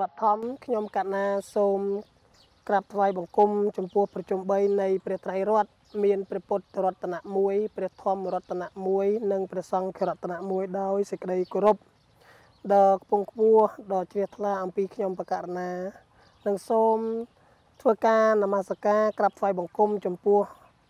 បឋមខ្ញុំកណ្ណាសូមក្រាបថ្វាយបង្គំចំពោះប្រជុំ3នៃព្រះត្រៃរតន៍មានព្រះពុទ្ធរតនៈ1ព្រះធម្មរតនៈ1និងព្រះសង្ឃរតនៈ1ដោយសេចក្តីគោរពដ៏ខ្ពង់ខ្ពស់ដ៏ជ្រះថ្លាអំពីខ្ញុំបករណានិងសូមធ្វើការនមស្ការក្រាបថ្វាយបង្គំចំពោះ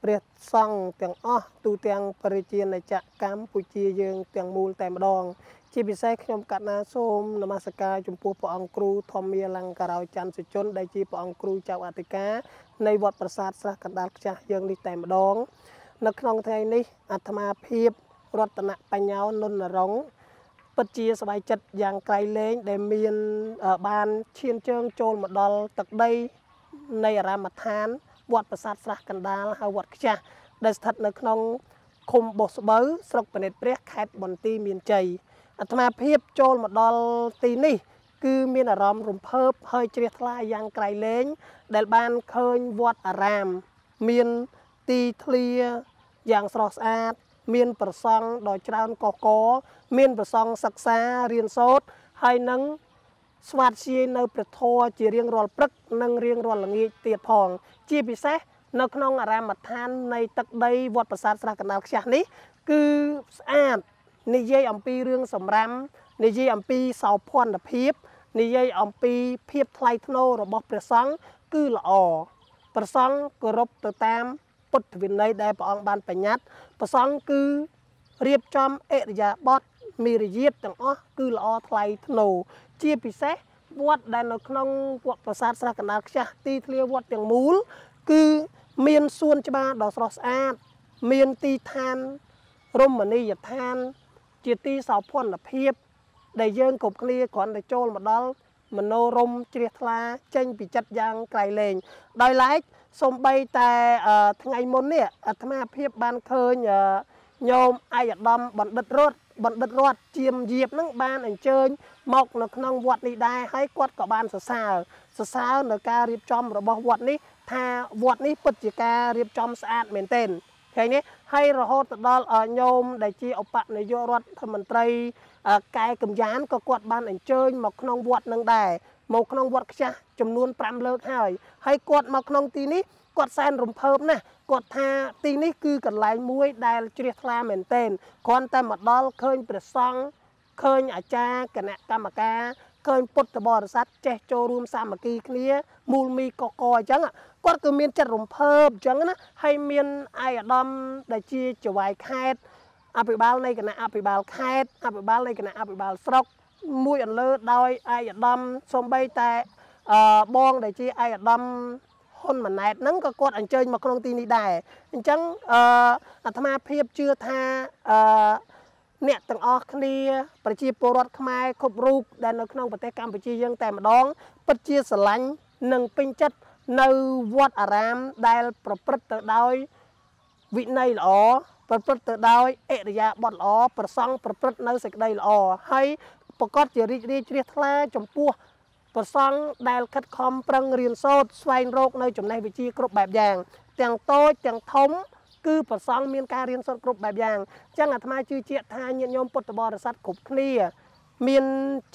ព្រះសង្ឃទាំងអស់ទូទាំងបរិជាណចក្រកម្ពុជាយើងទាំងមូលតែម្ដង ជាពិសេសខ្ញុំកណ្ណាសូមនមស្ការចំពោះព្រះអង្គគ្រូធម្មាលង្ការោច័ន្ទសុជនដែលជាព្រះអង្គគ្រូចៅអធិការនៃវត្តប្រាសាទស្រះកណ្ដាលខ្ចាស់យើងនេះតែម្ដង នៅក្នុងថ្ងៃនេះអាត្មាភាពរតនបញ្ញានុនរងពិតជាសบายចិត្តយ៉ាងក្រៃលែងដែលមានបានឈានជើងចូលមកដល់ទឹកដីនៃអារាមដ្ឋានវត្តប្រាសាទស្រះកណ្ដាលហៅវត្តខ្ចាស់ដែលស្ថិតនៅក្នុងឃុំបោះស្បូវស្រុកពនិតព្រះខេត្តបន្ទាយមានជ័យ អាត្មាភាពចូលមកដល់ទីនេះ គឺមានអារម្មណ៍រំភើបហើយជ្រះថ្លាយ៉ាងក្រៃលែងដែលបានឃើញវត្តអារាម មានទីធ្លាយ៉ាងស្រស់ស្អាត មានប្រសង់ដ៏ច្រើនកកកមានប្រសង់សិក្សារៀនសូត្រហើយនឹងស្វាតជាយនៅព្រះធម៌ជារៀងរាល់ព្រឹកនិងរៀងរាល់ល្ងាចទៀតផង ជាពិសេសនៅក្នុងអារាមដ្ឋាននៃទឹកដីវត្តប្រាសាទស្រះកណ្ដាលខ្ចាស់នេះ គឺស្អាត និយាយអំពីរឿងសម្រាមនិយាយអំពីសោភ័ណភាពនិយាយអំពីភាពថ្លៃថ្នូររបស់ព្រះសង្ឃគឺល្អព្រះសង្ឃគោរពទៅតាមពុទ្ធវិន័យដែលព្រះអង្គបានបញ្ញត្តិព្រះសង្ឃគឺរៀបចំអរិយាបថមីរយាទទាំងអស់គឺល្អថ្លៃថ្នូរជាពិសេសវត្តដែលនៅក្នុងវត្តប្រាសាទស្រះកណ្ដាលខ្ចាស់ទីធ្លាវត្តទាំងមូល គឺមានសួនច្បារដ៏ស្រស់ស្អាត មានទីឋានរមណីយដ្ឋាន ជាទីសោភ័ណភាព ដែលយើងគ្រប់គ្នាគ្រាន់តែចូលមកដល់មโนរមជ្រះថ្លាចេញពីចិត្តយ៉ាងក្រៃលែងដោយឡែកសំបីតែថ្ងៃមុននេះអាត្មាភាពបានឃើញញោមអាយដាមបណ្ឌិតរត់បណ្ឌិតរត់ជាមយាបនឹងបានអញ្ជើញមកនៅក្នុងវត្តនេះដែរហើយគាត់ក៏បានសរសើរសរសើរនៅការរៀបចំរបស់វត្តនេះថាវត្តនេះពិតជាការរៀបចំស្អាតមែនទែន ឃើញទេហើយរហូតទៅដល់ញោមដែលជាឧបនាយករដ្ឋមន្ត្រីកែកំយ៉ានក៏គាត់បានអញ្ជើញមកក្នុងវត្តនឹងដែរមកក្នុងវត្តខ្ចាស់ចំនួន5លើកហើយហើយគាត់មកក្នុងទីនេះគាត់សែនរំភើបណាស់គាត់ថាទីនេះគឺកន្លែងមួយដែលជ្រះថ្លាមែនទែនគ្រាន់តែមកដល់ឃើញព្រះសង្ឃឃើញអាចារ្យគណៈកម្មការ ឃើញពុទ្ធបរិស័ទចេះចូលរួមសាមគ្គីគ្នាមូលមីកកអញ្ចឹងគាត់គឺមានចិត្តរំភើបអញ្ចឹងណាហើយមានអាយដាមដែលជាចៅហ្វាយខេត្តអភិបាលនៃគណៈអភិបាលខេត្តអភិបាលនៃគណៈអភិបាលស្រុកមួយអន្លើដោយអាយដាមសំបីតែអឺបងដែលជាអាយដាមហ៊ុនម៉ាណែតហ្នឹងក៏គាត់អញ្ជើញមកក្នុងទីនេះដែរអញ្ចឹងអឺអាត្មាភាពជឿថាអឺ អ្នកទាំងអស់គ្នាប្រជាពលរដ្ឋខ្មែរគ្រប់រូបដែលនៅក្នុងប្រទេសកម្ពុជាយើងតែម្ដងពិតជាស្រឡាញ់និងពេញចិត្តនៅវត្តអារាមដែលប្រព្រឹត្តទៅដោយវិន័យល្អប្រព្រឹត្តទៅដោយអរិយាបថល្អប្រសង់ប្រព្រឹត្តនៅសេចក្តីល្អហើយប្រកាសជារីករាយជ្រះថ្លាចំពោះប្រសង់ដែលខិតខំប្រឹងរៀនសូត្រស្វែងរកនៅចំណេះវិជ្ជាគ្រប់បែបយ៉ាង ទាំងតូចទាំងធំ គឺប្រសង់មានការរៀនសូត្រគ្រប់បែបយ៉ាងអញ្ចឹងអាត្មាជឿជាក់ថាញាតិញោមពុទ្ធបរិស័ទគ្រប់គ្នា មាន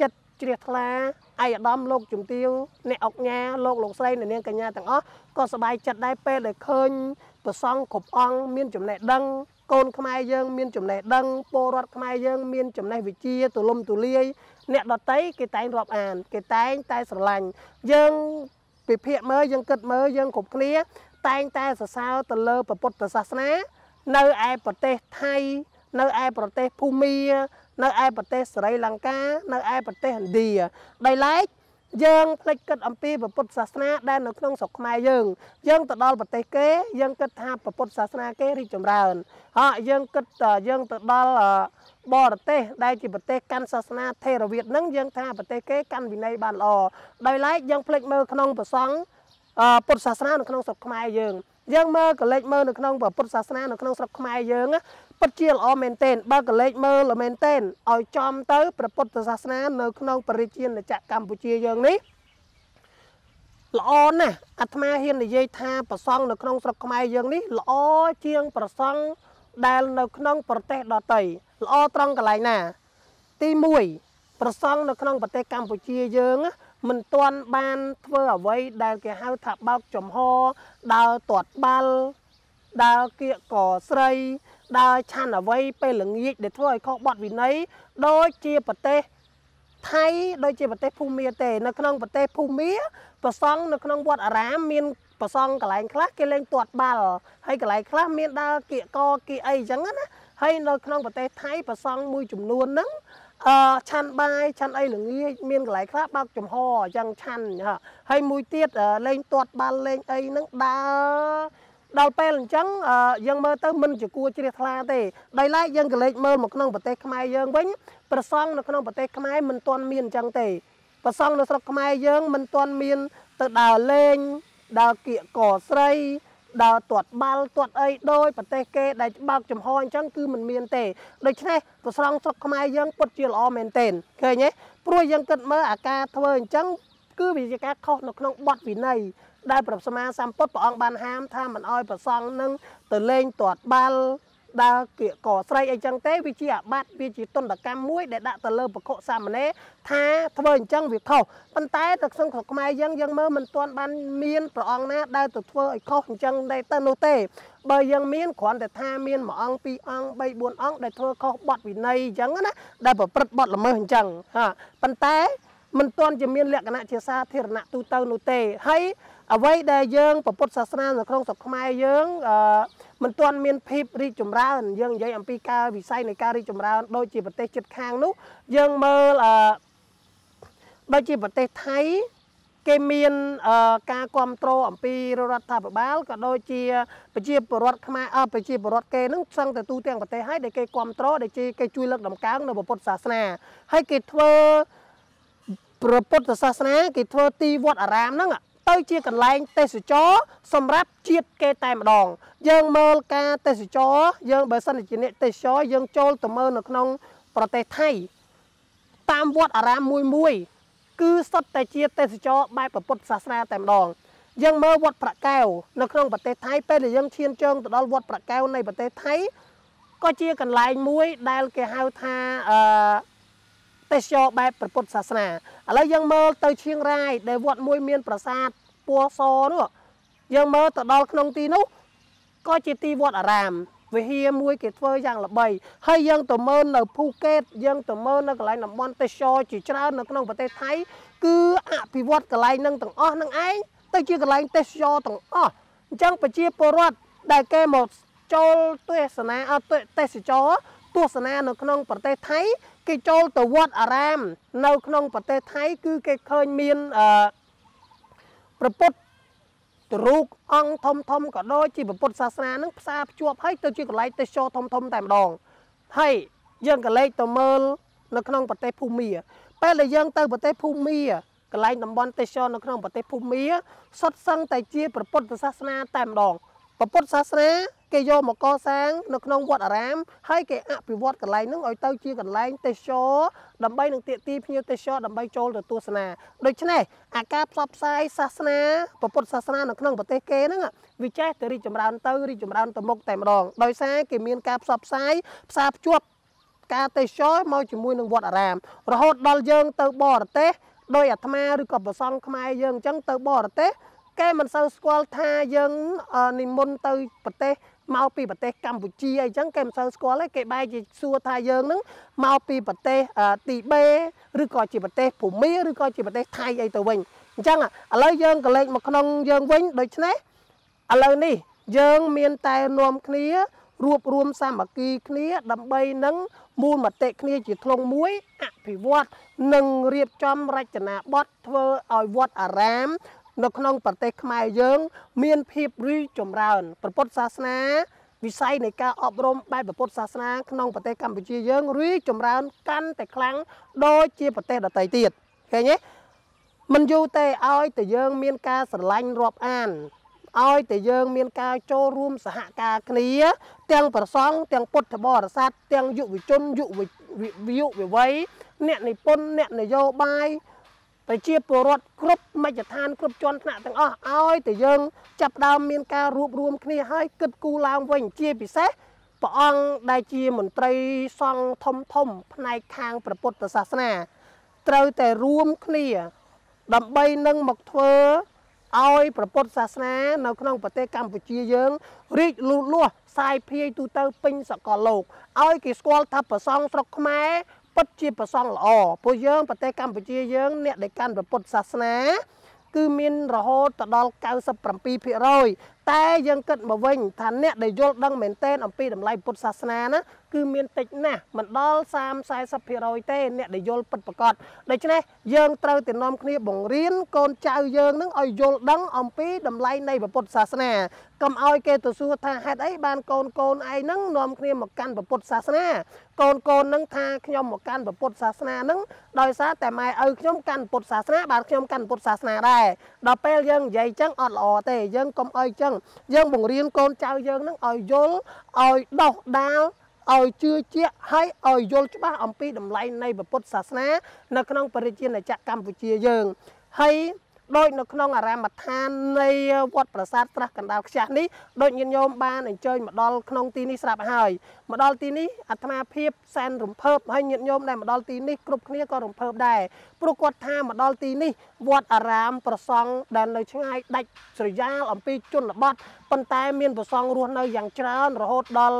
ចិត្តជ្រះថ្លាអាយដាមលោកជំទាវអ្នកអុកញ៉ាលោកលោកស្រីអ្នកនាងកញ្ញាទាំងអស់ក៏សប្បាយចិត្តដែរពេលដែលឃើញប្រសង់គ្រប់អង្គមានចំណេះដឹងកូនខ្មែរយើងមានចំណេះដឹងពលរដ្ឋខ្មែរយើងមានចំណេះវិជ្ជាទូលំទូលាយអ្នកដតីគេតែងរាប់អាន គេតែងតែស្រឡាញ់យើងពិភាក្សាមើលយើងគិតមើលយើងគ្រប់គ្នា តែងតែសរសើរទៅលើពុទ្ធសាសនា នៅឯប្រទេសថៃ នៅឯប្រទេសភូមានៅឯប្រទេសស្រីលង្កា នៅឯប្រទេសឥណ្ឌាដោយឡែកយើងភ្លេចគិតអំពីពុទ្ធសាសនាដែលនៅក្នុងស្រុកខ្មែរយើងយើងទៅដល់ប្រទេសគេយើងគិតថាពុទ្ធសាសនាគេរីកចម្រើនហើយយើងគិតយើងទៅដល់បរទេសដែលជាប្រទេសកាន់សាសនាថេរវាទនឹងយើងថាប្រទេសគេកាន់វិន័យបានល្អដោយឡែកយើងភ្លេចមើលក្នុងប្រសង់ ពុទ្ធសាសនានៅក្នុងស្រុកខ្មែរយើងយើងមើលកលេចមើលនៅក្នុងពុទ្ធសាសនានៅក្នុងស្រុកខ្មែរយើងពិតជាល្អមែនទែនបើកលេចមើលមែនទែនឲ្យចំទៅព្រះពុទ្ធសាសនានៅក្នុងបរិជាណចក្រកម្ពុជាយើងនេះល្អណាស់អាត្មាហ៊ាននិយាយថាប្រសង់នៅក្នុងស្រុកខ្មែរយើងនេះល្អជាងប្រសង់ដែលនៅក្នុងប្រទេសដទៃល្អត្រង់កន្លែងណា ទី1ប្រសង់នៅក្នុងប្រទេសកម្ពុជាយើង មិនទាន់បានធ្វើអ្វីដែលគេហៅថាបោកចំហដើរទាត់បាល់ដើរគៀកកស្រីដើរឆាន់អ្វីពេលល្ងាចដែលធ្វើឲ្យខុសបទវិន័យដូចជាប្រទេសថៃដូចជាប្រទេសភូមាទេនៅក្នុងប្រទេសភូមាប្រសង់នៅក្នុងវត្តអារាមមានប្រសង់កន្លែងខ្លះគេលេងទាត់បាល់ហើយកន្លែងខ្លះមានដើរគៀកកគៀអីអញ្ចឹងណាហើយនៅក្នុងប្រទេសថៃប្រសង់មួយចំនួនហ្នឹង អឺឆាន់បាយឆាន់អីល្ងាចមានកន្លែងខ្លះបើកចំហអញ្ចឹងឆាន់ហើយមួយទៀតលេងទាត់បាល់លេងអីហ្នឹងដើរដល់ពេលអញ្ចឹងយើងមើលទៅមិនជាគួរជ្រះថ្លាទេដោយឡែកយើងក៏លេចមើលមកក្នុងប្រទេសខ្មែរយើងវិញប្រសង់នៅក្នុងប្រទេសខ្មែរមិនទាន់មានអញ្ចឹងទេប្រសង់នៅស្រុកខ្មែរយើងមិនទាន់មានទៅដើរលេងដើរគៀកកស្រី ដើរទាត់បាល់ទាត់អីដោយប្រទេសគេដែលបើកចំហអញ្ចឹងគឺមិនមានទេដូច្នេះប្រស្រង់ស្រុកខ្មែរយើងពិតជាល្អមែនទែនឃើញទេព្រោះយើងគិតមើលអាការធ្វើអញ្ចឹងគឺវាជាការខុសនៅក្នុងបទវិន័យដែលព្រះសម្មាសម្ពុទ្ធព្រះអង្គបានហាមថាមិនអោយប្រសង់នឹងទៅលេងទាត់បាល់ ដើរគៀកកស្រីអីចឹងទេវាជាអាបត្តិវាជាទុនកម្មមួយដែលដាក់ទៅលើបកុសាមណេរថាធ្វើអញ្ចឹងវាខុសប៉ុន្តែទៅក្នុងខ្មែរយើងយើងមើលមិនទាន់បានមានព្រះអង្គណាដែលទៅធ្វើឲ្យខុសអញ្ចឹងដែរទៅនោះទេបើយើងមានគ្រាន់តែថាមានមួយអង្គពីរអង្គ3 4អង្គដែលធ្វើខុសបទវិន័យអញ្ចឹងណាដែលប្រព្រឹត្តបទល្មើសអញ្ចឹងហាប៉ុន្តែមិនទាន់ជាមានលក្ខណៈជាសាធារណៈទូទៅនោះទេហើយ អ្វីដែលយើងពុទ្ធសាសនានៅក្នុងស្រុកខ្មែរយើងអឺមិនទាន់មានភាពរីកចម្រើន យើងនិយាយអំពីការវិស័យនៃការរីកចម្រើនដូចជាប្រទេសជិតខាងនោះ យើងមើលអឺដូចជាប្រទេសថៃគេមានការគ្រប់គ្រងអំពីរដ្ឋាភិបាលក៏ដូចជាប្រជាពលរដ្ឋខ្មែរអប្រជាពលរដ្ឋគេនឹងសឹងតែទូទាំងប្រទេសហើយដែលគេគ្រប់គ្រងដែលជាគេជួយលើកដំកើងនៅពុទ្ធសាសនា ហើយគេធ្វើព្រះពុទ្ធសាសនាគេធ្វើទីវត្តអារាមហ្នឹង ទៅជាកន្លែងទេសចរសម្រាប់ជាតិគេតែម្ដង យើងមើលការទេសចរយើងបើសិនជាអ្នកទេសចរយើងចូលទៅមើលនៅក្នុង ប្រទេសថៃតាមវត្តអារាមមួយមួយ គឺសុទ្ធតែជាទេសចរបែបពុទ្ធសាសនាតែម្ដងយើងមើលវត្តប្រាក់កែវនៅក្នុងប្រទេសថៃពេលដែលយើងឈានជើងទៅដល់វត្តប្រាក់កែវនៃប្រទេសថៃក៏ជាកន្លែងមួយដែលគេហៅថាអឺ ទេសចរបែបព្រះពុទ្ធសាសនាឥឡូវយើងមើលទៅឈៀងរ៉ាយដែលវត្តមួយមាន ប្រាសាទពណ៌សនោះយើងមើលទៅដល់ក្នុងទីនោះក៏ជាទីវត្តអារាមវិហារមួយគេធ្វើយ៉ាងល្បីហើយយើងទៅមើលនៅភូកេតយើងទៅមើលនៅកន្លែងតំបន់ទេសចរជាច្រើននៅក្នុងប្រទេសថៃគឺអភិវឌ្ឍកន្លែងនឹងទាំងអស់នឹងឯងទៅជាកន្លែងទេសចរទាំងអស់អញ្ចឹងប្រជាពលរដ្ឋដែលគេមកចូលទេសនាអត់ទេសចរទស្សនានៅក្នុងប្រទេសថៃ គេចូលទៅវត្តអារាម នៅ ក្នុងប្រទេសថៃ គឺគេឃើញមានអឺប្រពុតរូបអង្គធំធំក៏ដូចជាពុទ្ធសាសនានឹងផ្សារភ្ជាប់ឲ្យទៅជាកន្លែងទេសចរធំធំតែម្ដងហើយយើងក៏លេខទៅមើលនៅក្នុងប្រទេសភូមាពេលដែលយើងទៅប្រទេសភូមាកន្លែងតំបន់ទេសចរនៅក្នុងប្រទេសភូមាសុទ្ធសឹងតែជាពុទ្ធសាសនាតែម្ដងពុទ្ធសាសនា គេយកមកកសាងនៅក្នុងវត្តអារាមហើយគេអភិវឌ្ឍកន្លែងហ្នឹងឲ្យទៅជាកន្លែងទេសចរដើម្បីនឹងទាក់ទាញភ្ញៀវទេសចរដើម្បីចូលទៅទស្សនាដូច្នេះអាការផ្សព្វផ្សាយសាសនាពុទ្ធសាសនានៅក្នុងប្រទេសគេហ្នឹងវាចេះតែរីកចម្រើនទៅរីកចម្រើនទៅមុខតែម្ដងដោយសារគេមានការផ្សព្វផ្សាយផ្សារភ្ជាប់ការទេសចរមកជាមួយនឹងវត្តអារាម រហូតដល់យើងទៅបរទេសដោយអាត្មាឬក៏ប្រសង់ខ្មែរយើងអញ្ចឹងទៅបរទេសគេមិនសូវស្គាល់ថាយើងនិមន្តទៅប្រទេស មកពីប្រទេសកម្ពុជាអីចឹងគេមិនសូវស្គាល់ទេគេបែរជាសួរថាយើងនឹងមកពីប្រទេសទីបេឬក៏ជាប្រទេសភូមាឬក៏ជាប្រទេសថៃអីទៅវិញអញ្ចឹងឥឡូវយើងក៏លេចមកក្នុងយើងវិញដូច្នេះឥឡូវនេះយើងមានតែនាំគ្នារួបរวมសាមគ្គីគ្នាដើម្បីនឹងមូលមតិគ្នាជាធ្លុងមួយអភិវឌ្ឍនិងរៀបចំរចនាបថធ្វើឲ្យវត្តអារាម នៅក្នុងប្រទេសខ្មែរយើង មានភាពរីចម្រើនព្រះពុទ្ធសាសនាវិស័យនៃការអប់រំបែបពុទ្ធសាសនាក្នុងប្រទេសកម្ពុជាយើងរីចម្រើនកាន់តែខ្លាំងដូចជាប្រទេសដទៃទៀតឃើញទេមិនយូរទេឲ្យតែយើងមានការស្រឡាញ់រាប់អានឲ្យតែយើងមានការចូលរួមសហការគ្នា ទាំងប្រសង់ទាំងពុទ្ធបរិស័ទទាំងយុវជនយុវយុវវ័យអ្នកនិពន្ធអ្នកនយោបាយ ប្រជាពលរដ្ឋគ្រប់មជ្ឈដ្ឋានគ្រប់ជាន់ថ្នាក់ទាំងអស់ឲ្យតែយើងចាប់ដើមមានការរួបរวมគ្នាឲ្យគិតគូរឡើងវិញជាពិសេសព្រះអង្គដែលជាមន្ត្រីសង្ឃធំធំ ផ្នែកខាងព្រះពុទ្ធសាសនាត្រូវតែរួមគ្នា ដើម្បីនឹងមកធ្វើឲ្យប្រពុទ្ធសាសនា នៅក្នុងប្រទេសកម្ពុជាយើងរីកលូតលាស់ផ្សាយភាយទូទៅពេញសកលលោកឲ្យគេស្គាល់ថាប្រសង់ស្រុកខ្មែរ ពិតជាប្រសង់ល្អពួកយើងប្រទេសកម្ពុជាយើងអ្នកដែលកាន់ប្រពុទ្ធសាសនា គឺមានរហូតទៅដល់97% តែយើងគិតមកវិញថាអ្នកដែលយល់ដឹងមែនទែនអំពីតម្លៃពុទ្ធសាសនាណាគឺមានតិចណាស់មិនដល់30 40%ទេអ្នកដែលយល់ពិតប្រាកដដូច្នេះយើងត្រូវតែនាំគ្នាបង្រៀនកូនចៅយើងនឹងឲ្យយល់ដឹងអំពីតម្លៃនៃពុទ្ធសាសនាកុំឲ្យគេទៅសួរថាហេតុអីបានកូនកូនឯងនឹងនាំគ្នាមកកាន់ពុទ្ធសាសនា កូនកូននឹងថាខ្ញុំមកកាន់ពុទ្ធសាសនានឹងដោយសារតែម៉ែឪខ្ញុំកាន់ពុទ្ធសាសនាបាទខ្ញុំកាន់ពុទ្ធសាសនាដែរដល់ពេលយើងនិយាយចឹងអត់ល្អទេយើងកុំឲ្យចឹងយើងបង្រៀនកូនចៅយើងនឹងឲ្យយល់ឲ្យដោះដាលឲ្យជឿជាក់ហើយឲ្យយល់ច្បាស់អំពីតម្លៃនៃពុទ្ធសាសនា នៅក្នុងបរិជាណាចក្រកម្ពុជាយើងហើយ ដោយនៅក្នុងអារាមដ្ឋាននៃវត្តប្រាសាទស្រះកណ្ដាលខ្ចាស់នេះដូចញាតិញោមបានអញ្ជើញមកដល់ក្នុងទីនេះស្រាប់ហើយមកដល់ទីនេះអាត្មាភាពសែនរំភើបហើយញាតិញោមដែលមកដល់ទីនេះគ្រប់គ្នាក៏រំភើបដែរព្រោះគាត់ថាមកដល់ទីនេះវត្តអារាមប្រសង់ដែលនៅឆ្ងាយដាច់ស្រយាលអំពីជនបទប៉ុន្តែមានប្រសង់រស់នៅយ៉ាងច្រើនរហូតដល់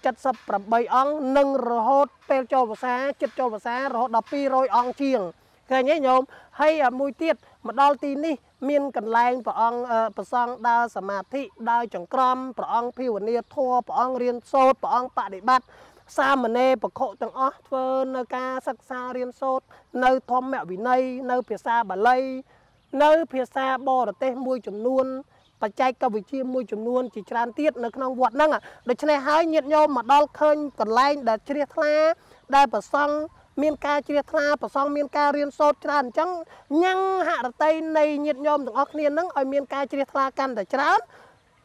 178អង្គនិងរហូតពេលចូលភាសាចិត្តចូលភាសារហូតដល់200អង្គជាង ឃើញទេញោមហើយមួយទៀតមកដល់ទីនេះ មានកន្លែងព្រះអង្គប្រសង់ដើរសមាធិដើរចង្ក្រមព្រះអង្គភាវនាធម៌ព្រះអង្គរៀនសូត្រព្រះអង្គបដិបត្តិសាមណេរបខុទាំងអស់ធ្វើនៅការសិក្សារៀនសូត្រនៅធម្មវិន័យនៅភាសាបាលី នៅភាសាបរទេសមួយចំនួនបច្ចេកវិទ្យាមួយចំនួនជាច្រើនទៀតនៅក្នុងវត្តហ្នឹងដូច្នេះហើយញាតិញោមមកដល់ឃើញកន្លែងដែលជ្រះថ្លាដែលប្រសង់ មានការជ្រះថ្លាប្រសងមានការរៀនសូត្រច្រើនអញ្ចឹងញ៉ាំងហរតីនៃញាតិញោមទាំងអស់គ្នានឹងឲ្យមានការជ្រះថ្លាកាន់តែច្រើន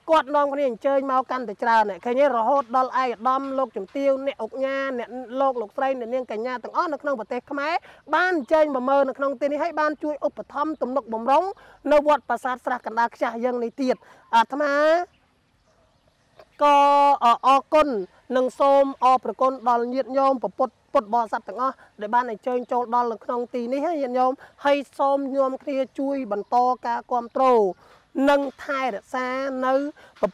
គាត់នាំគ្នាអញ្ជើញមកកាន់តែច្រើនឃើញរហូតដល់ឯកឧត្តមលោកជំទាវអ្នកអុកញ៉ាអ្នកលោកលោកស្រីអ្នកនាងកញ្ញាទាំងអស់នៅក្នុងប្រទេសខ្មែរបានអញ្ជើញមកមើលនៅក្នុងទីនេះហើយបានជួយឧបត្ថម្ភទំនុកបំរុងនៅវត្តប្រាសាទស្រះកណ្ដាលខ្ចាស់យើងនេះទៀតអាត្មាក៏អរគុណនិងសូមអរប្រគុណដល់ញាតិញោមពុទ្ធ ពុទ្ធបរិស័ទទាំងអស់ដែលបានអញ្ជើញចូលដល់នៅក្នុងទីនេះញាតិញោមហើយសូមញោមគ្នាជួយបន្តការគ្រប់គ្រងនិងថែរក្សានៅ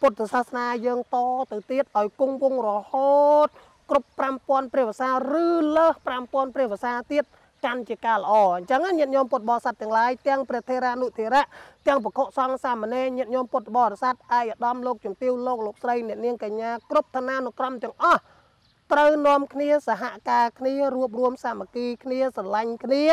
ពុទ្ធសាសនាយើងតទៅទៀតឲ្យគង់វង្សរហូត គ្រប់5000ព្រះវសាឬលើស5000ព្រះវសាទៀតកាន់ជាការល្អអញ្ចឹងញាតិញោមពុទ្ធបរិស័ទទាំងឡាយទាំងព្រះធេរានុធេរៈទាំងបកុសង្ឃសាមណេរញាតិញោមពុទ្ធបរិស័ទអាយឧត្តមលោកជំទាវលោកលោកស្រីអ្នកនាងកញ្ញាគ្រប់ឋានានុក្រមទាំងអស់ ត្រូវនាំគ្នាសហការគ្នារួបរวมសាមគ្គីគ្នាស្រឡាញ់គ្នា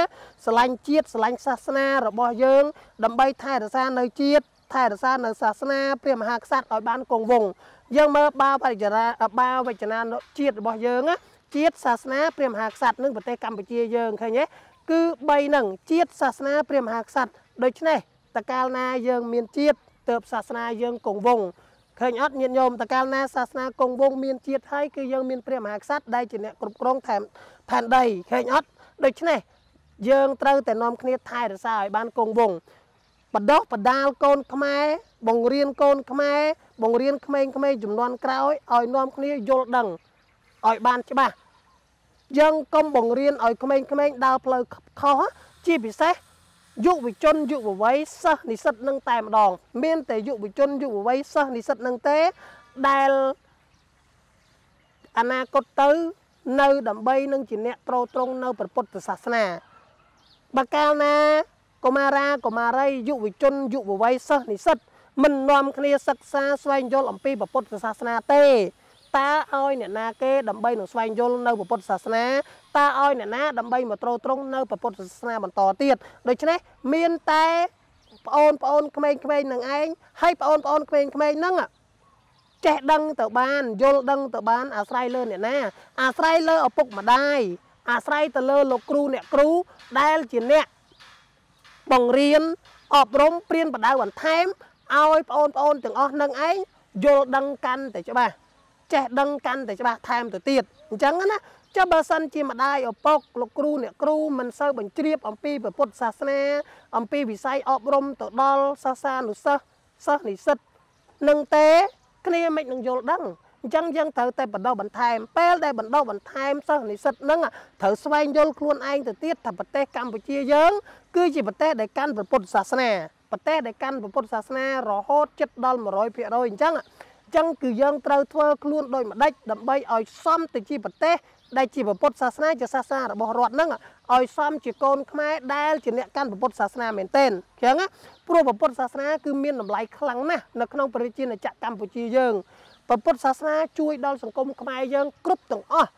ស្រឡាញ់ជាតិស្រឡាញ់សាសនារបស់យើង ដើម្បីថែរក្សានៅជាតិថែរក្សានៅសាសនាព្រះមហាក្សត្រឲ្យបានគង់វង្សយើងមើលបាវចនាបាវចនាជាតិរបស់យើងណាជាតិសាសនាព្រះមហាក្សត្រនិងប្រទេសកម្ពុជាយើងឃើញទេគឺ3ហ្នឹងជាតិសាសនាព្រះមហាក្សត្រដូច្នេះតកាលណាយើងមានជាតិទៅសាសនាយើងគង់វង្ស ឃើញអត់ញាតិញោមតកាលណាសាសនាគង់វង្សមានជាតិហើយគឺយើងមានព្រះមហាក្សត្រដែលជាអ្នកគ្រប់គ្រងថែមផែនដីឃើញអត់ដូច្នេះយើងត្រូវតែនាំគ្នាថែរក្សាឲ្យបានគង់វង្សបដោះបដាលកូនខ្មែរបង្រៀនកូនខ្មែរបង្រៀនក្មេងៗចំនួនក្រោយឲ្យនាំគ្នាយល់ដឹងឲ្យបានច្បាស់យើងកុំបង្រៀនឲ្យក្មេងៗដើរផ្លូវខុសជាពិសេស យុវជនយុវវ័យសិស្សនិស្សិតនឹងតែម្ដង មានតែយុវជនយុវវ័យសិស្សនិស្សិតនឹងទេដែលអនាគតទៅ នៅដើម្បីនឹងជាអ្នកត្រត្រង់នៅព្រះពុទ្ធសាសនាបើកាលណាកុមារាកុមារីយុវជនយុវវ័យសិស្សនិស្សិតមិននាំគ្នាសិក្សាស្វែងយល់អំពីពុទ្ធសាសនាទេ តើឲ្យអ្នកណាគេដើម្បីនឹងស្វែងយល់នៅពុទ្ធសាសនាតើឲ្យអ្នកណាដើម្បីមកត្រួតត្រងនៅពុទ្ធសាសនាបន្តទៀតដូច្នេះមានតែប្អូនប្អូនក្មេងៗនឹងឯងហើយប្អូនប្អូនក្មេងៗហ្នឹងចេះដឹងទៅបានយល់ដឹងទៅបានអាស្រ័យលើអ្នកណា អាស្រ័យលើឪពុកម្ដាយអាស្រ័យទៅលើលោកគ្រូអ្នកគ្រូដែលជាអ្នកបង្រៀនអប់រំព្រៀនបដៅបន្ថែមឲ្យបងប្អូនទាំងអស់នឹងឯងយល់ដឹងកាន់តែច្បាស់ ចេះដឹងកាន់តែច្បាស់ថែមទៅទៀតអញ្ចឹងណាចុះបើសិនជាម្ដាយឪពុកលោកគ្រូអ្នកគ្រូមិនសូវបញ្ជ្រាបអំពីពុទ្ធសាសនា អំពីវិស័យអប់រំទៅដល់សាសានុសិស្សសិស្សនិស្សិតនឹងទេគ្នាមិននឹងយល់ដឹងអញ្ចឹងយើងត្រូវតែបណ្ដុះបន្ថែមពេលដែលបណ្ដុះបន្ថែមសិស្សនិស្សិតហ្នឹងត្រូវស្វែងយល់ខ្លួនឯងទៅទៀតថាប្រទេសកម្ពុជាយើង គឺជាប្រទេសដែលកាន់ពុទ្ធសាសនាប្រទេសដែលកាន់ពុទ្ធសាសនារហូតចិត្តដល់100%អញ្ចឹងអញ្ចឹងគឺយើងត្រូវធ្វើខ្លួនដូចម្ដេចដើម្បីឲ្យសមទៅជាប្រទេសដែលជាពុទ្ធសាសនាជាសាសនារបស់រដ្ឋហ្នឹងឲ្យសមជាកូនខ្មែរដែលជាអ្នកកាន់ពុទ្ធសាសនាមែនទែនអញ្ចឹងព្រោះពុទ្ធសាសនាគឺមានតម្លៃខ្លាំងណាស់នៅក្នុងប្រជាជាតិកម្ពុជាយើងពុទ្ធសាសនាជួយដល់សង្គមខ្មែរយើងគ្រប់ទាំងអស់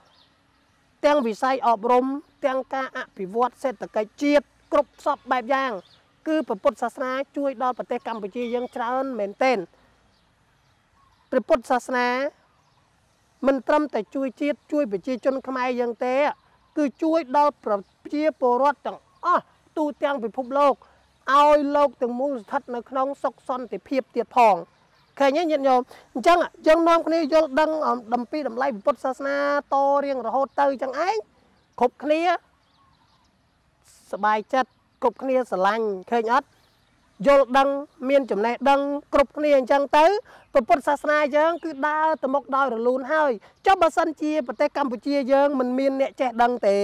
ទាំងវិស័យអប់រំ ទាំងការអភិវឌ្ឍសេដ្ឋកិច្ចជាតិគ្រប់សពបែបយ៉ាង គឺពុទ្ធសាសនាជួយដល់ប្រទេសកម្ពុជាយើងច្រើនមែនទែន ព្រះពុទ្ធសាសនាមិនត្រឹមតែជួយជាតិជួយប្រជាជនខ្មែរយើងទេ គឺជួយដល់ប្រជាពលរដ្ឋទាំងអស់ទូទាំងពិភពលោកឲ្យលោកទាំងមូលស្ថិតនៅក្នុងសុខសន្តិភាពទៀតផងឃើញទេញាតិញោមអញ្ចឹងយើងនាំគ្នាយល់ដឹងអំពីតម្លៃពុទ្ធសាសនាតរៀងរហូតទៅអញ្ចឹងឯងគ្រប់គ្នាសบายចិត្តគ្រប់គ្នាស្រឡាញ់ឃើញអត់ យល់ដឹងមានចំណេះដឹងគ្រប់គ្នាអញ្ចឹងទៅពុទ្ធសាសនាយើងគឺដើរទៅមុខដោយរលូនហើយចុះបើសិនជាប្រទេសកម្ពុជាយើងមិនមានអ្នកចេះដឹងទេ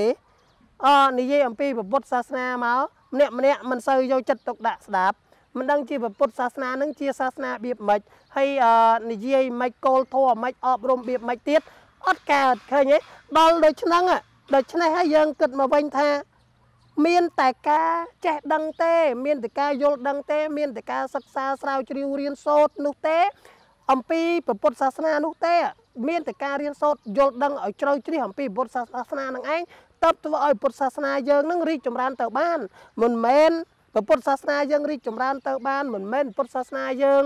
អនិយាយអំពីពុទ្ធសាសនាមកម្នាក់ម្នាក់មិនសូវយកចិត្តទុកដាក់ស្ដាប់មិនដឹងជាពុទ្ធសាសនានឹងជាសាសនាបៀបម៉េចហើយនិយាយម៉េចគោលធម៌ម៉េចអប់រំបៀបម៉េចទៀតអត់កើតឃើញទេដល់ដូច្ហ្នឹងដូច្នេះហើយយើងគិតមកវិញថា មានតែការចេះដឹងទេ មានតែការយល់ដឹងទេ មានតែការសិក្សាស្រាវជ្រាវរៀនសូត្រនោះទេ អំពីពុទ្ធសាសនានោះទេ មានតែការរៀនសូត្រយល់ដឹងឲ្យជ្រៅជ្រះអំពីពុទ្ធសាសនានឹងឯងតើធ្វើឲ្យពុទ្ធសាសនាយើងនឹងរីកចម្រើនទៅបាន មិនមែនពុទ្ធសាសនាយើងរីកចម្រើនទៅបានមិនមែនពុទ្ធសាសនាយើង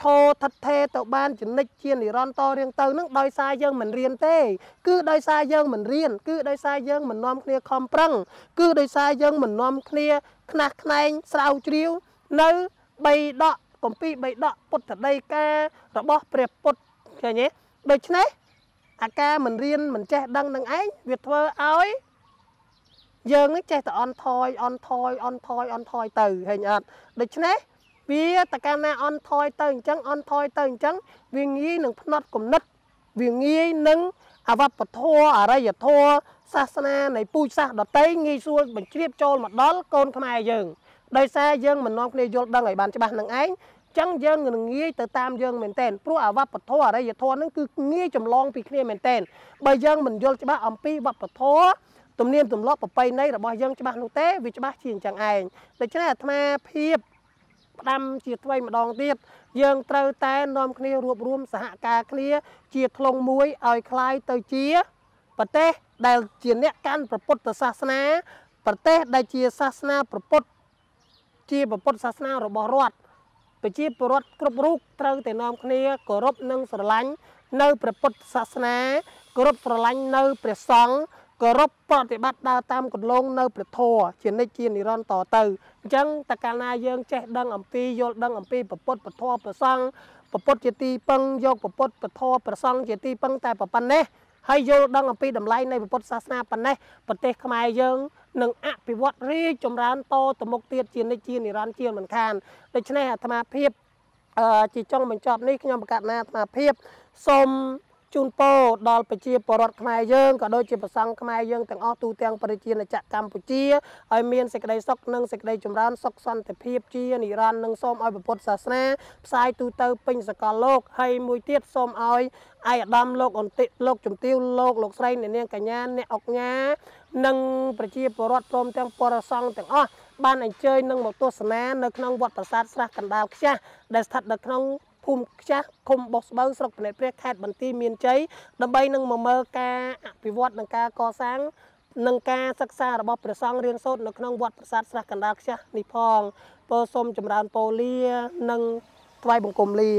ឈរថិតថេរទៅបានចនិចជានិរន្តររៀងទៅនឹងដោយសារយើងមិនរៀនទេ គឺដោយសារយើងមិនរៀនគឺដោយសារយើងមិននាំគ្នាខំប្រឹង គឺដោយសារយើងមិននាំគ្នាខ្នះខ្នែងស្រាវជ្រាវនៅបីដកកំពីបីដកពុទ្ធដីការបស់ព្រះពុទ្ធឃើញទេដូច្នេះអាការមិនរៀនមិនចេះដឹងនឹងឯងវាធ្វើឲ្យយើងចេះតែអន់ថយអន់ថយអន់ថយអន់ថយទៅឃើញអត់ដូច្នេះ វាតកាលណាអន់ថយទៅអញ្ចឹងអន់ថយទៅអញ្ចឹងវាងាយនឹងផ្នត់គំនិតវាងាយនឹងអវបធរអរិយធរសាសនានៃពូជសាសន៍ដតីងាយស្រួលបញ្ជ្រាបចូលមកដល់កូនខ្មែរយើងដោយសារយើងមិននាំគ្នាយល់ដឹងឲ្យបានច្បាស់នឹងឯងចឹងយើងនឹងងាយទៅតាមយើងមែនតែនព្រោះអវបធរអរិយធរហ្នឹងគឺងាយចម្លងពីគ្នាមែនតែនបើយើងមិនយល់ច្បាស់អំពីវប្បធម៌ទំនៀមទម្លាប់ប្រពៃណីរបស់យើងច្បាស់នោះទេវាច្បាស់ជាអញ្ចឹងឯងដូច្នេះអាត្មាភាព ផ្ដាំជាថ្មីម្ដងទៀតយើងត្រូវតែនាំគ្នារួបរวมសហការគ្នាជាក្លងមួយឲ្យคล้ายទៅជាប្រទេសដែលជាអ្នកកាន់ព្រះពុទ្ធសាសនាប្រទេសដែលជាសាសនាព្រះពុទ្ធជាព្រះពុទ្ធសាសនារបស់រដ្ឋប្រជាពលរដ្ឋគ្រប់រូបត្រូវតែនាំគ្នាគោរពនិងស្រឡាញ់នៅព្រះពុទ្ធសាសនាគោរពស្រឡាញ់នៅព្រះសង្ឃ គោរពប្រតិបត្តិដើរតាមគន្លងនៅព្រះធម៌ជានិច្ចជានិរន្តរ៍តទៅអញ្ចឹងតកាលណាយើងចេះដឹងអំពីយល់ដឹងអំពីពុទ្ធពធព្រះសង្ឃពុទ្ធជាទីពឹងយកពុទ្ធពធព្រះសង្ឃជាទីពឹងតែប៉ុណ្ណេះហើយយល់ដឹងអំពីតម្លៃនៃពុទ្ធសាសនាប៉ុណ្ណេះប្រទេសខ្មែរយើងនឹងអភិវឌ្ឍរីកចម្រើនតទៅមុខទៀតជានិច្ចជានិរន្តរ៍ជាមិនខានដូច្នេះអាត្មាភាពអឺជាចុងបញ្ចប់នេះខ្ញុំប្រកាសណាអាត្មាភាពសូម ជូនពរដល់ប្រជាពលរដ្ឋខ្មែរយើងក៏ដូចជាប្រសង់ខ្មែរយើងទាំងអស់ទូទាំងប្រជាជាតិកម្ពុជាឲ្យមានសេចក្តីសុខនិងសេចក្តីចម្រើនសុខសន្តិភាពជានិរន្តរ៍និងសូមឲ្យពុទ្ធសាសនាផ្សាយទូទៅពេញសកលលោកហើយមួយទៀតសូមឲ្យឯកឧត្តមលោកអន្តិលោកជំទាវលោកលោកស្រីអ្នកនាងកញ្ញាអ្នកអុកញ៉ានិងប្រជាពលរដ្ឋព្រមទាំងបរិស័ទទាំងអស់បានអញ្ជើញនឹងមកទស្សនានៅក្នុងវត្តប្រាសាទស្រះកណ្ដាលខ្ជះដែលស្ថិតនៅក្នុង ភូមិខ្ចាស់ឃុំបោះស្បូវស្រុកភ្នែកព្រះខេត្តបន្ទាយមានជ័យដើម្បីនឹងមកមើលការអភិវឌ្ឍនិងការកសាងនិងការសិក្សារបស់ព្រះសង្ឃរៀនសូត្រនៅក្នុងវត្តប្រាសាទស្រះកណ្ដាលខ្ចាស់នេះផងពោសូមចម្រើនពរលានិងថ្វាយបង្គំលា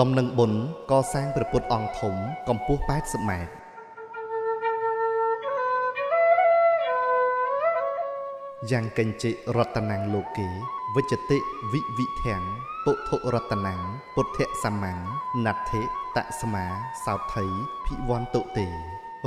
ដំណឹងបុណ្យកសាងព្រះពុទ្ធអង្គធំកម្ពស់80ម៉ែត្រ យ៉ាងកញ្ចិរតនាងលោកេវិជ្ជតិវិវិធាំងពុទ្ធរតនាងពុទ្ធសម្មាំងណដ្ឋិតស្មាសោថៃភិវន្តុទេ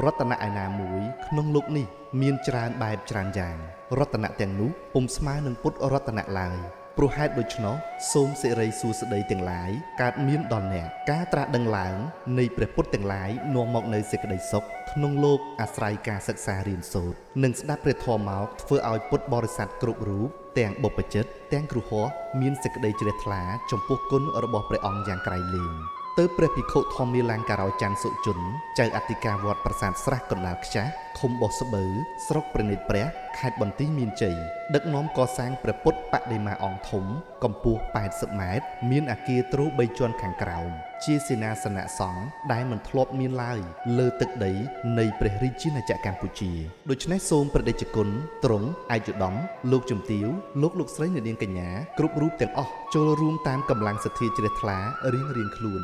រតនៈឯណាមួយក្នុងលោកនេះ មានច្រើនបែបច្រើនយ៉ាង រតនៈទាំងនោះពុំស្មើនឹងពុទ្ធរតនៈឡើយ ព្រោះហេតុដូច្នោះសូមសិរីសួស្តីទាំងឡាយកើតមានដល់អ្នកការត្រាស់ដឹងឡើងនៃព្រះពុទ្ធទាំងឡាយនាំមកនៅសេចក្តីសុខក្នុងលោកអាស្រ័យការសិក្សារៀនសូត្រនិងស្ដាប់ព្រះធម៌មកធ្វើឲ្យពុទ្ធបរិស័ទគ្រប់រូបទាំងបុព្វជិតទាំងគ្រូហោះមានសេចក្តីជ្រះថ្លាចំពោះគុណរបស់ព្រះអង្គយ៉ាងក្រៃលែងទៅព្រះភិក្ខុធម្មនីលង្ការោច័ន្ទសុជុនចៅអធិការវត្តប្រាសាទស្រះកណ្ដាលខ្ចាស់ឃុំបោះស្បូវស្រុកប្រណិតព្រះខេត្តបន្ទាយមានជ័យដឹកនាំកសាងព្រះពុទ្ធបដិមាអង្គធំកម្ពស់80ម៉ែត្រមានអគារទ្រ3ជាន់ខាងក្រោមជាសេនាសនៈសង្ឃដែលមិនធ្លាប់មានឡើយលើទឹកដីនៃព្រះរាជាណាចក្រកម្ពុជាដូច្នេះសូមប្រដេជគុណទ្រង់ឯកឧត្តមលោកជំទាវលោកលោកស្រីអ្នកនាងកញ្ញាគ្រប់រូបទាំងអស់ចូលរួមតាមកម្លាំងសទ្ធាជ្រះថ្លារៀងរៀងខ្លួន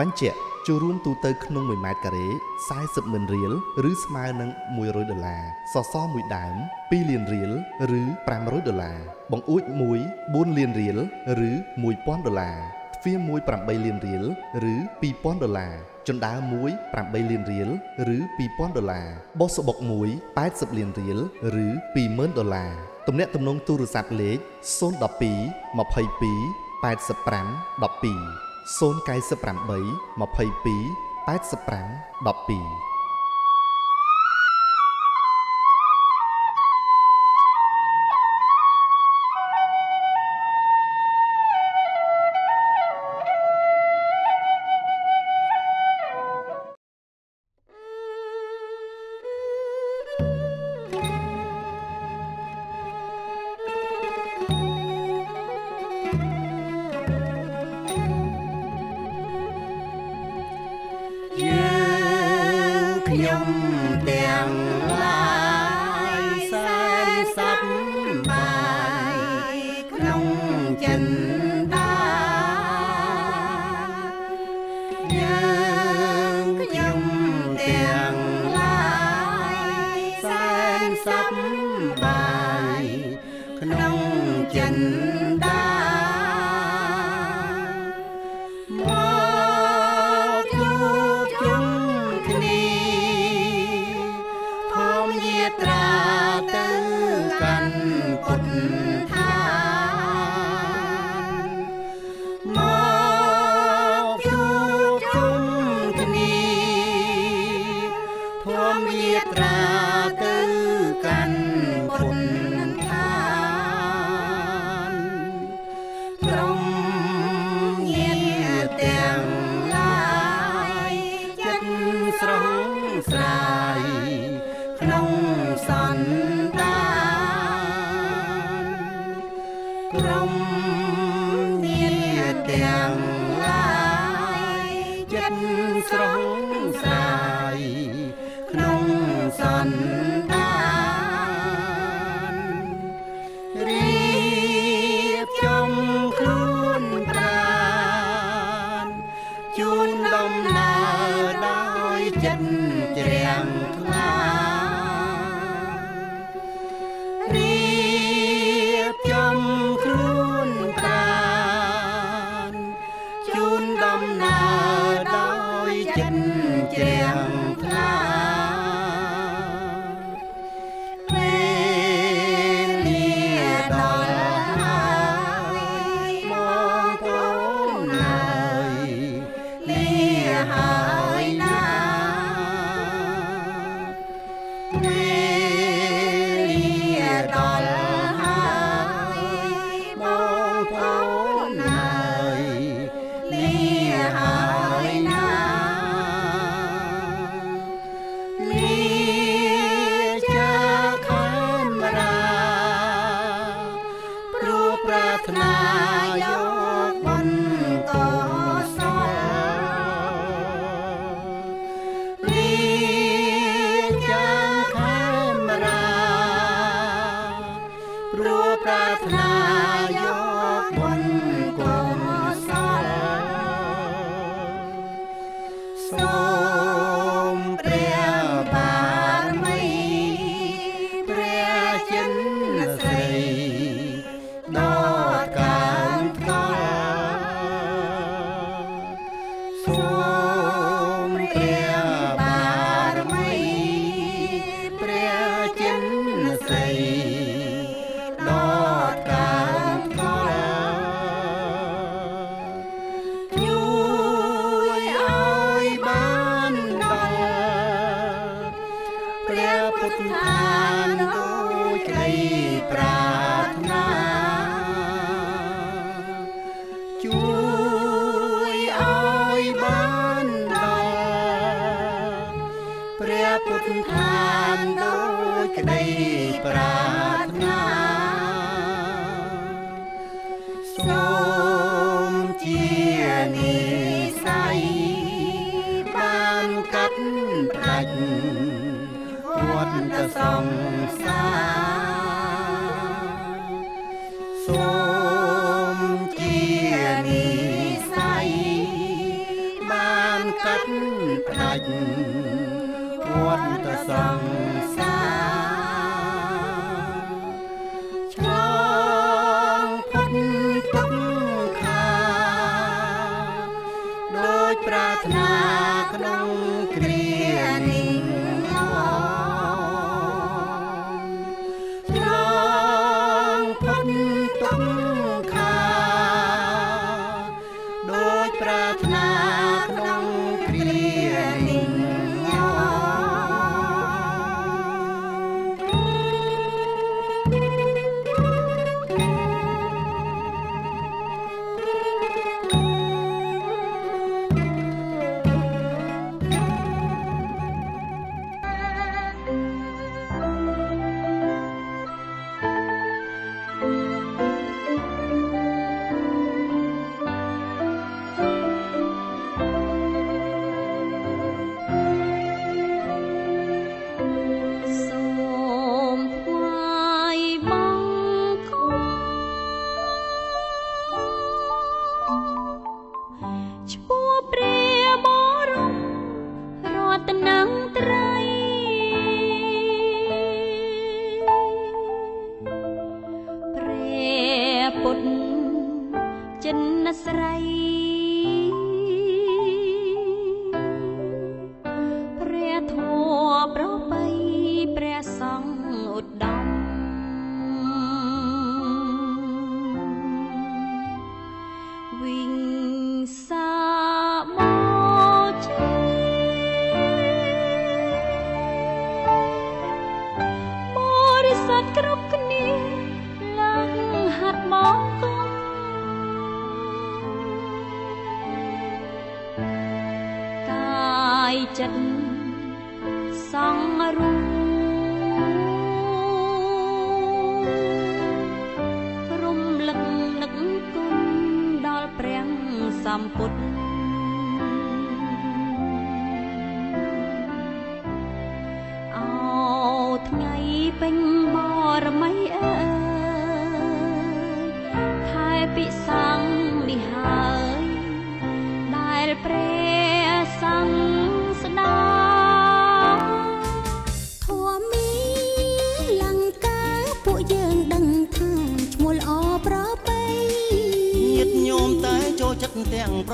បញ្ជាក់ចូលរួមទូទៅក្នុង1ម៉ែត្រការ៉េ40ម៉ឺនរៀលឬស្មើនឹង100ដុល្លារសសរមួយដើម2លានរៀលឬ500ដុល្លារបង្អួចមួយ4លានរៀលឬ1000ដុល្លារទ្វារមួយ8លានរៀលឬ2000ដុល្លារជណ្ដើរមួយ8លានរៀលឬ2000ដុល្លារបោះសបុកមួយ80លានរៀលឬ20000ដុល្លារទំនាក់ទំនងទូរស័ព្ទលេខ012 22 85 12 098 22 85 12 ដ ក សូមជានិស័យបានកាត់ផ្ដាច់វត្តសង្សារសូមជានិស័យបានកាត់ផ្ដាច់វត្តសង្សា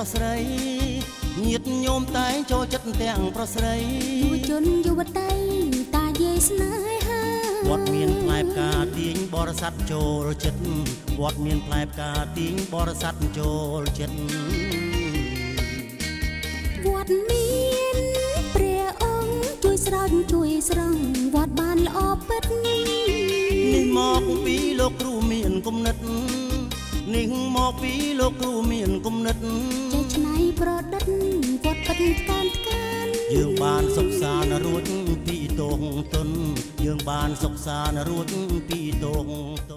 ប្រុសស្រីញាតញោមតែចូលចិត្តទាំងប្រុសស្រីយុវជនយុវតីតាយាយស្នេហាវត្តមានផ្លែផ្កាទាញបរិស័ទចូលចិត្តវត្តមានផ្លែផ្កាទាញបរិស័ទចូលចិត្តវត្តមានព្រះអង្គជួយស្រោចជួយស្រង់វត្តបានល្អពិតនេះមកពីលោកគ្រូមានគំនិត នេះមកពីលោកគ្រូមានគំនិតចេះច្នៃប្រឌិតវត្តពិតថ្កើងថ្កានយើងបានសុខសានរួចពីទងទុនយើងបានសុខសានរួចពីទងទុន